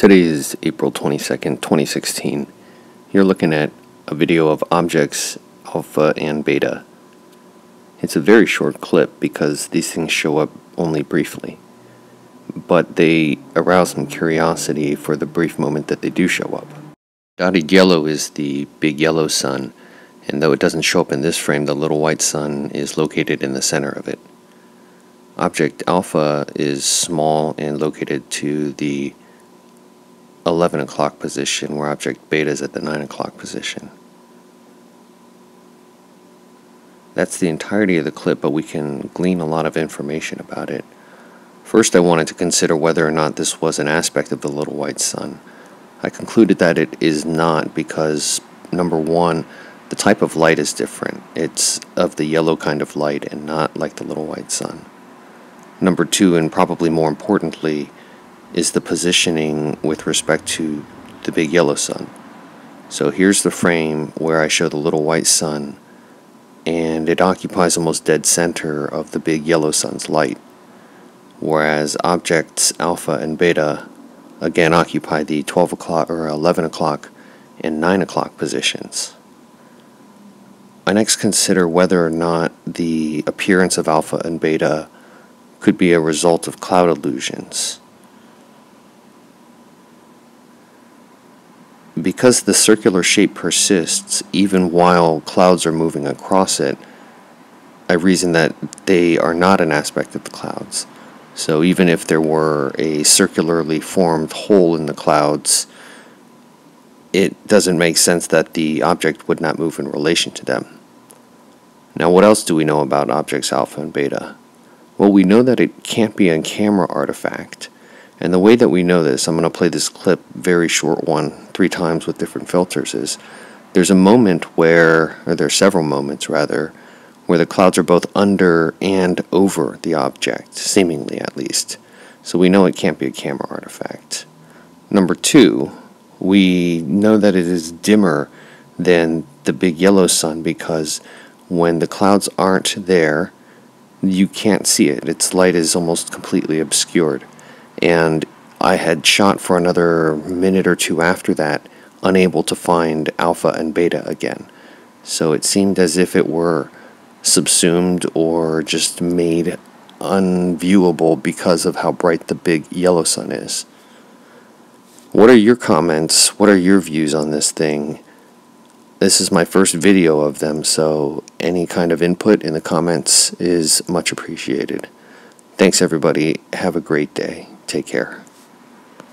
Today is April 22nd, 2016. You're looking at a video of objects alpha and beta. It's a very short clip because these things show up only briefly, but they arouse some curiosity for the brief moment that they do show up. Dotted yellow is the big yellow sun, and though it doesn't show up in this frame, the little white sun is located in the center of it. Object alpha is small and located to the 11 o'clock position where object beta is at the 9 o'clock position. That's the entirety of the clip, but we can glean a lot of information about it. First, I wanted to consider whether or not this was an aspect of the little white sun. I concluded that it is not because, number one, the type of light is different. It's of the yellow kind of light and not like the little white sun. Number two, and probably more importantly, is the positioning with respect to the big yellow sun. So here's the frame where I show the little white sun, and it occupies almost dead center of the big yellow sun's light, whereas objects alpha and beta again occupy the 12 o'clock or 11 o'clock and 9 o'clock positions. I next consider whether or not the appearance of alpha and beta could be a result of cloud illusions. Because the circular shape persists even while clouds are moving across it, I reason that they are not an aspect of the clouds. So even if there were a circularly formed hole in the clouds, it doesn't make sense that the object would not move in relation to them. Now what else do we know about objects alpha and beta? Well, we know that it can't be a camera artifact and the way that we know this, I'm going to play this clip, very short one, three times with different filters, is there's a moment where, or there are several moments rather, where the clouds are both under and over the object, seemingly at least. So we know it can't be a camera artifact. Number two, we know that it is dimmer than the big yellow sun because when the clouds aren't there, you can't see it. Its light is almost completely obscured and I had shot for another minute or two after that, unable to find alpha and beta again. So it seemed as if it were subsumed or just made unviewable because of how bright the big yellow sun is. What are your comments? What are your views on this thing? This is my first video of them, so any kind of input in the comments is much appreciated. Thanks, everybody. Have a great day. Take care.